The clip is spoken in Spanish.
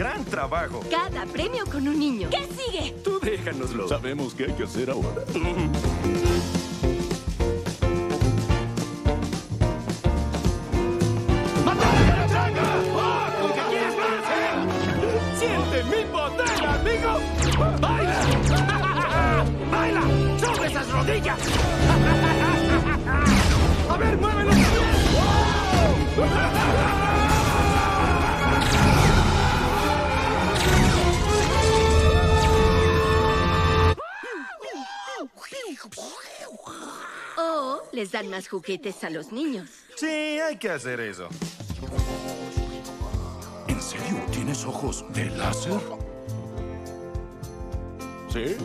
gran trabajo. Cada premio con un niño. ¿Qué sigue? Tú déjanoslo. Sabemos qué hay que hacer ahora. ¡Siente mi poder, amigo! ¡Baila! ¡Baila! ¡Sobre esas rodillas! O les dan más juguetes a los niños. Sí, hay que hacer eso. ¿En serio tienes ojos de láser? ¿Sí?